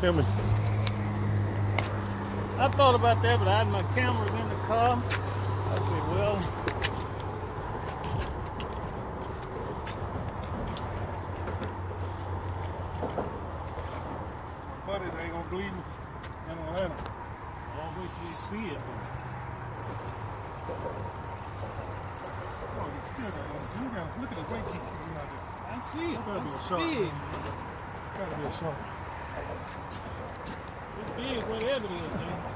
Me. I thought about that, but I had my cameras in the car. I said, well, Buddy, they ain't gonna believe me in Atlanta. always we see it. Oh, you still you got look at the weight he's carrying out there. I see it. That gotta be a shark. Gotta be a shark. Big, whatever it is, man.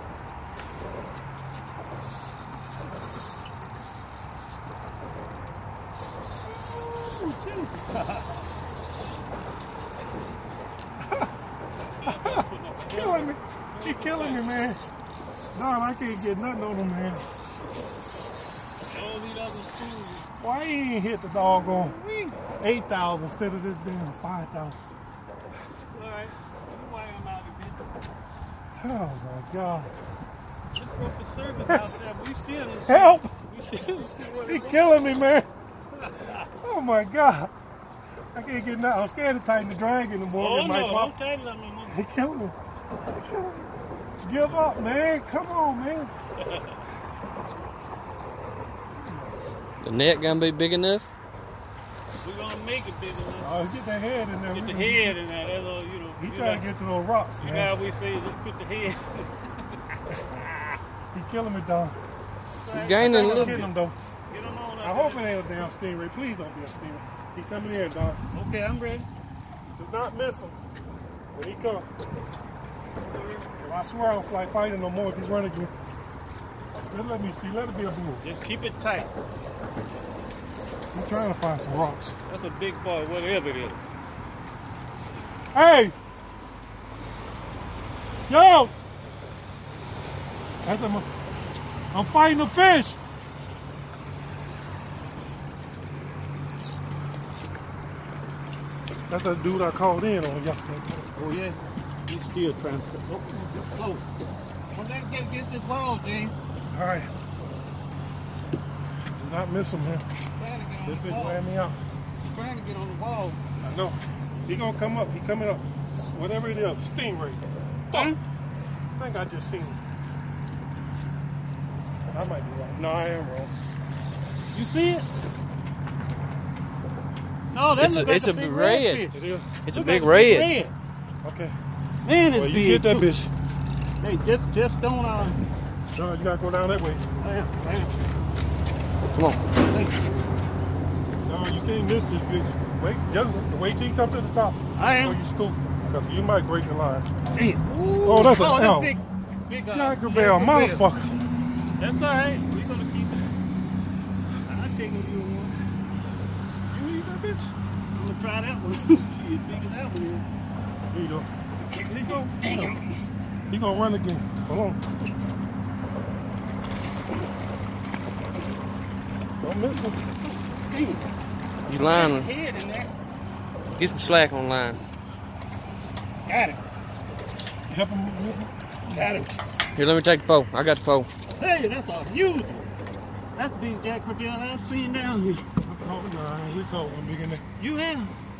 killing me. She killing me, man. No, I can't get nothing on him, man. Why he ain't hit the doggone Wee. 8,000 instead of this damn 5,000? It's all right. You why I'm out of Oh my God. Let's go for out there. We still Help! We still in see what He it is. killing me, man. Oh my God. I can't get nothing. I'm scared of tighten the drag anymore. Oh It might no, pop. don't tighten on me. no. He killing me. He killing me. Give up, man. Come on, man. The net gonna be big enough? We're gonna make it big enough. Oh, get the head in there. Get the head in there. That's all, you know. He you trying know, to get to those rocks, You know how we say, just put the head. He killing me, dog. You gaining a I little bit. getting him, though. Get him on I hope it ain't a damn stingray. Please don't be a stingray. He coming in, dog. there. Okay, I'm ready. Do not miss him when he comes. I swear I don't fly fighting no more if he's running again. Just let me see. Let it be a bull. Just keep it tight. I'm trying to find some rocks. That's a big boy, whatever it is. Hey! Yo! That's a, I'm fighting a fish! That's a dude I called in on yesterday. Oh yeah, he's still trying to. Oh, get close. Well, then get get this ball, James. All right. Do not miss him, man. Trying to get on This bitch ran me out. Trying to get on the ball. I know. He gonna come up. He coming up. Whatever it is, stingray. Huh? I think I just seen. I might be wrong. No, I am wrong. You see it? No, that It's a- like it's a big red. redfish. It is. It's a Look big like red. red. Okay. Man, it's Well, you big. get that bitch. Hey, just just don't uh. No, you gotta go down that way. Damn, damn. Come on. Hey, No, you can't miss this bitch. Wait, just wait till you come to the top. I Or am. you scoop. Because you might break the line. Damn. Ooh. Oh, that's a oh, L. big, big. Uh, Jack big Bell, Bell. motherfucker. That's all right. We're gonna keep it. I'm taking you one. You eat that bitch? I'm gonna try that one. See as big as that one is. Here you go. Here you go. Damn. He gonna run again. Hold on. Don't miss him. Damn. You lying. Head in there. Get some slack on line. Got it. Help him. Help him. Got it. Here, let me take the pole. I got the pole. Tell you, that's a huge. That's the big Jack Crevalle I've seen down here. Oh, nah, we caught uh, one big in there. You have.